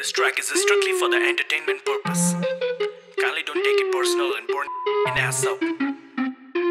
This track is strictly for the entertainment purpose. Kindly don't take it personal and burn in ass up.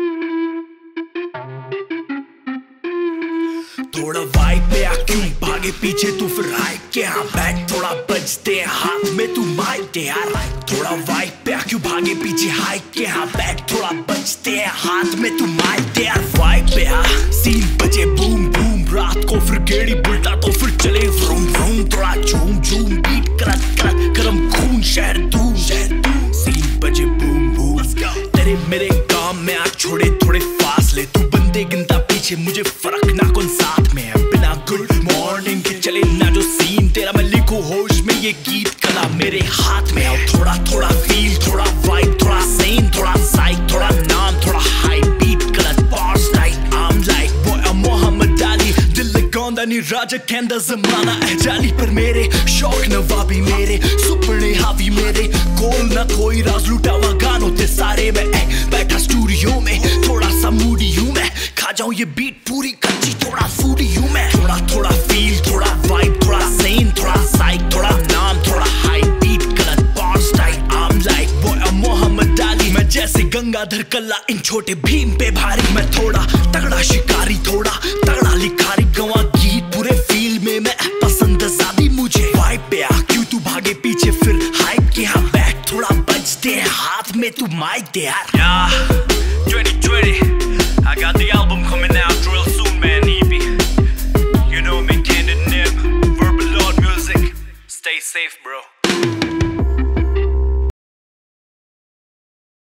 थोड़ा vibe पे आ क्यों भागे पीछे तू फिर हाइट के हाँ बैठ थोड़ा बजते हैं हाथ में तू माइक दे यार थोड़ा वाइब पे आ क्यों भागे पीछे हाइट के हाँ बैठ थोड़ा बजते हैं हाथ में तू माइक दे यार वाइब पे आ सीन बजे बूम बूम रात को फिर गेड़ी बुलटा तो फिर चले व्रूम व्रूम थोड़ा झूम झूम बीट करत करत गरम खून शहर दूम शहर दूम सीन बजे बूम बूम तेरे मेरे काम में आ छोड़े थोड़े फासले तू बंदे गिनता पीछे मुझे फ़र्क ना कौन साथ में है बिना गुड मॉर्निंग के चले ना जो सीन तेरा मैं लिखू होश में ये गीत कला मेरे हाथ में आओ थोड़ा थोड़ा खानदानी राजा कहता जमाना है जाली पर मेरे। शौक नवाबी मेरे, सुपने हावी मेरे। कोल ना कोई राज लुटावा गानों ते सारे में बैठा स्टूडियो में, थोड़ा सा मूडी हूँ मैं। खा जाऊँ ये बीट पूरी कच्ची थोड़ा फूडी हूँ मैं। थोड़ा थोड़ा फील थोड़ा वाइब थोड़ा सेन थोड़ा साइक थोड़ा नाम, थोड़ा हाई बीट गलत बार स्टाइल आम लाइक बॉय मोहम्मद अली मैं जैसे गंगाधर कल्ला इन छोटे भीम पे भारी। मैं थोड़ा तगड़ा शिकारी, थोड़ा तगड़ा लिख दे हाथ में तू माइक दे यार yeah, 2020 I got the album coming out real soon man EP You know me, Ken and Nip. Verbal Lord Music. Stay safe bro.